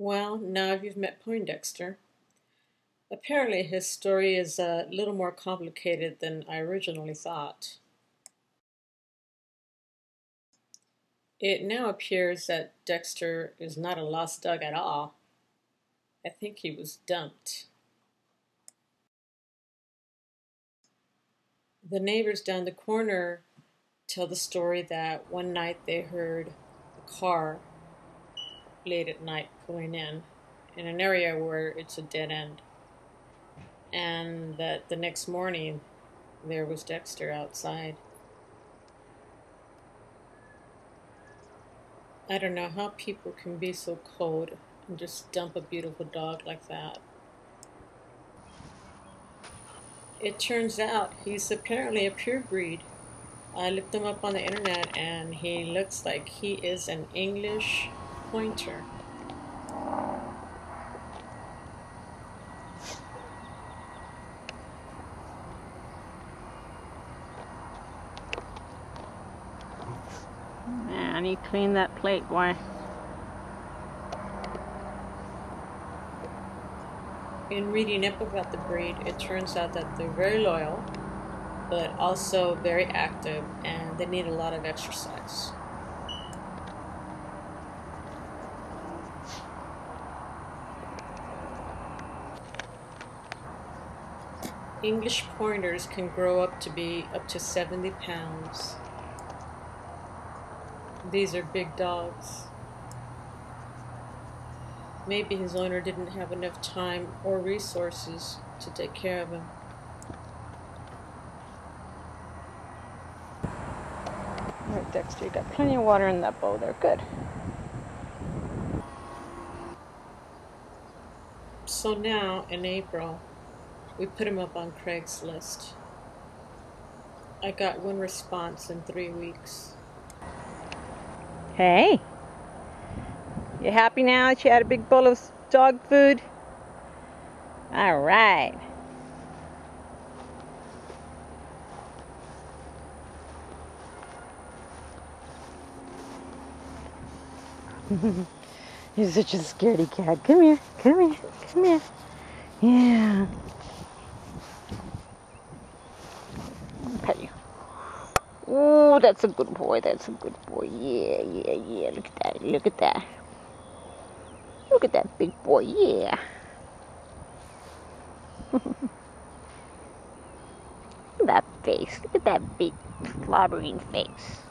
Well, now you've met Poindexter. Apparently, his story is a little more complicated than I originally thought. It now appears that Dexter is not a lost dog at all. I think he was dumped. The neighbors down the corner tell the story that one night they heard a car late at night going in in an area where it's a dead end. And that the next morning there was Dexter outside. I don't know how people can be so cold and just dump a beautiful dog like that. It turns out he's apparently a pure breed. I looked him up on the internet and he looks like he is an English pointer. Man, you clean that plate, boy. In reading up about the breed, it turns out that they're very loyal, but also very active and they need a lot of exercise. English pointers can grow up to be up to 70 pounds. These are big dogs. Maybe his owner didn't have enough time or resources to take care of him. All right, Dexter, you got plenty of water in that bowl there. Good. So now, in April, we put him up on Craigslist. I got one response in three weeks. Hey. You happy now that you had a big bowl of dog food? All right. You're such a scaredy cat. Come here, come here, come here. Yeah. Pet you. Oh, that's a good boy. That's a good boy. Yeah, yeah, yeah. Look at that. Look at that. Look at that big boy. Yeah. Look at that face. Look at that big slobbering face.